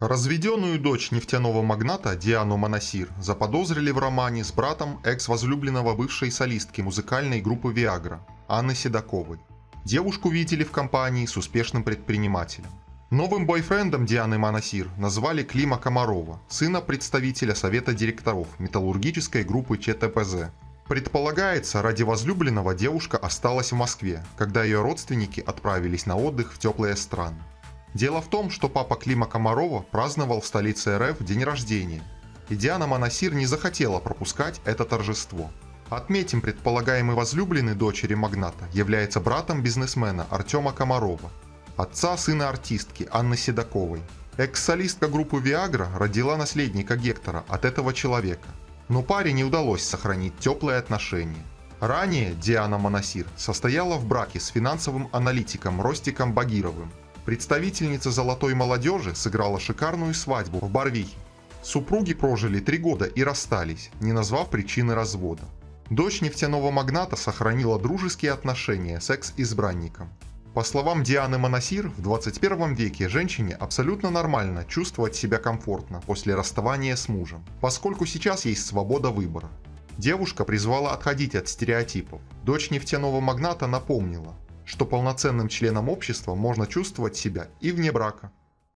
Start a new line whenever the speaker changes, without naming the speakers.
Разведенную дочь нефтяного магната Диану Монасир заподозрили в романе с братом экс-возлюбленного бывшей солистки музыкальной группы «Виагра» Анны Седоковой. Девушку видели в компании с успешным предпринимателем. Новым бойфрендом Дианы Монасир назвали Клима Комарова, сына представителя Совета директоров металлургической группы ЧТПЗ. Предполагается, ради возлюбленного девушка осталась в Москве, когда ее родственники отправились на отдых в теплые страны. Дело в том, что папа Клима Комарова праздновал в столице РФ день рождения, и Диана Монасир не захотела пропускать это торжество. Отметим, предполагаемый возлюбленный дочери магната является братом бизнесмена Артема Комарова, отца сына артистки Анны Седоковой. Экс-солистка группы «Виагра» родила наследника Гектора от этого человека, но паре не удалось сохранить теплые отношения. Ранее Диана Монасир состояла в браке с финансовым аналитиком Ростиком Багировым, Представительница золотой молодежи сыграла шикарную свадьбу в Барвихе. Супруги прожили три года и расстались, не назвав причины развода. Дочь нефтяного магната сохранила дружеские отношения с экс-избранником. По словам Дианы Монасир, в 21 веке женщине абсолютно нормально чувствовать себя комфортно после расставания с мужем, поскольку сейчас есть свобода выбора. Девушка призвала отходить от стереотипов. Дочь нефтяного магната напомнила, что полноценным членом общества можно чувствовать себя и вне брака.